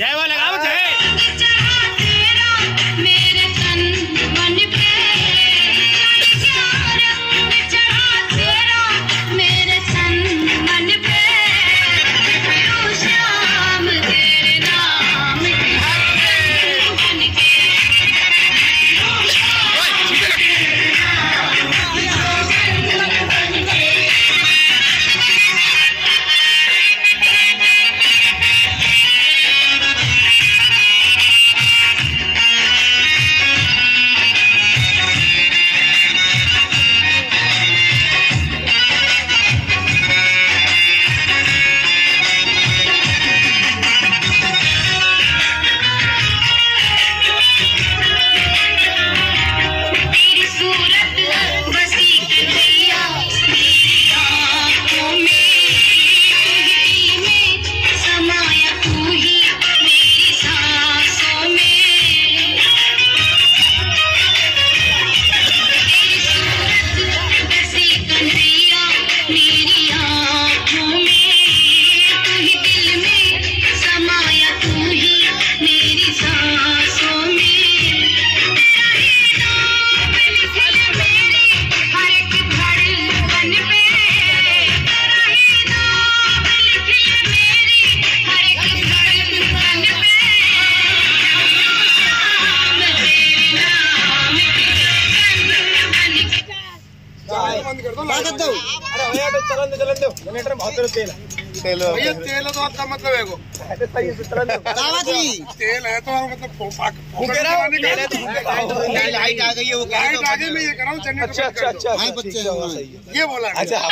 Llévale बंद कर दो ताकत दो अरे भैया तो चलन दो चलन दो जनरेटर में बहुत तेल है भैया तेल है तो आपका मतलब है को सही से चलन दो दावत ही तेल है तो मतलब फोपाक फूके रहो है रहो। लाइट आ गई है वो कह लाइट आगे मैं ये कर रहा हूँ जनरेटर अच्छा अच्छा अच्छा हाँ, है, हैं। है ये बोला अच्छा